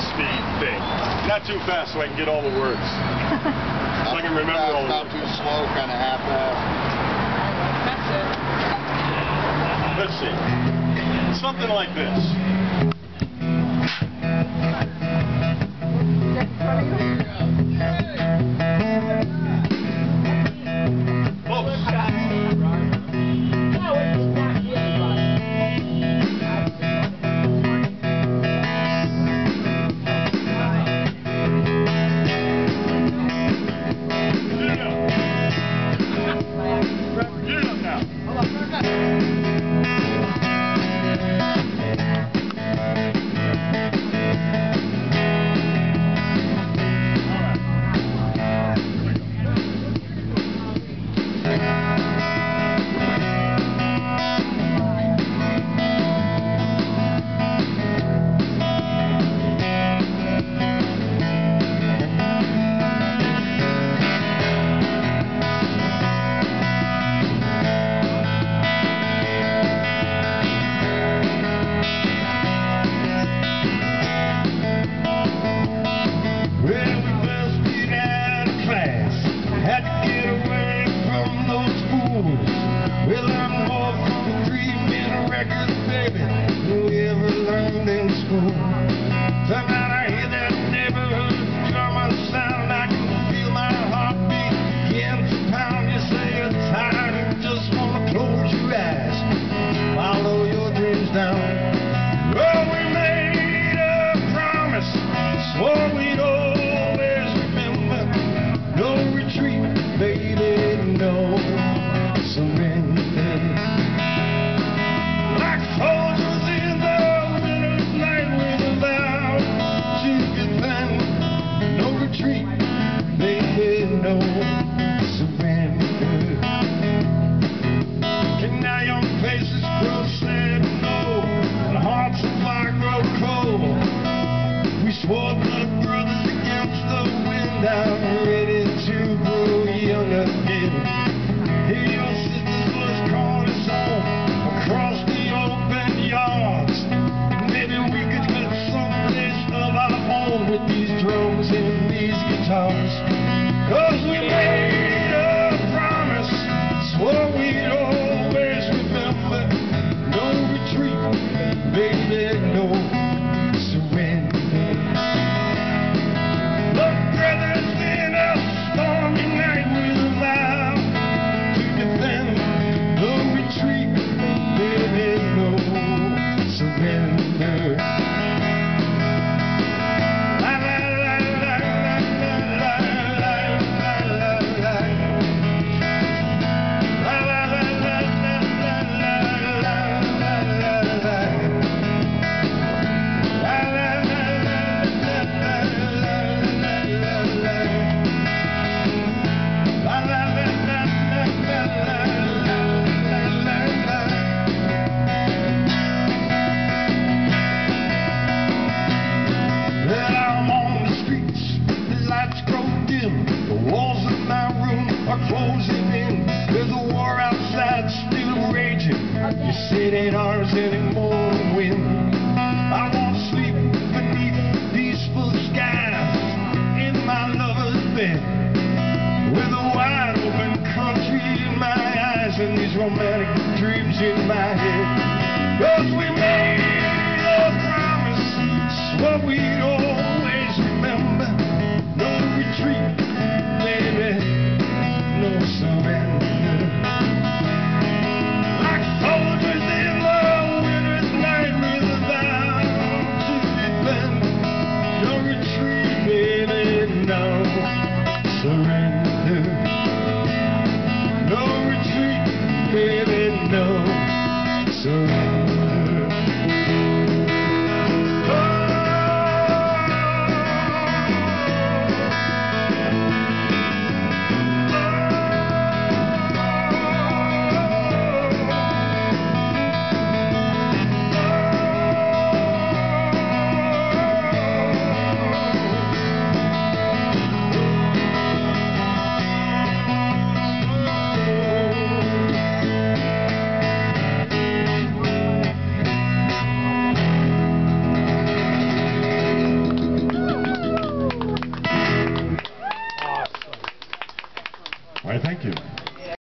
speed thing. Not too fast so I can get all the words. so I can remember all the words. Not too slow, kind of half-assed. Let's see. Something like this. Come on. house. Cause we This it ain't ours anymore to win. I won't sleep beneath these full skies in my lover's bed. With a wide open country in my eyes and these romantic dreams in my head. Cause we made a promise, what we owe.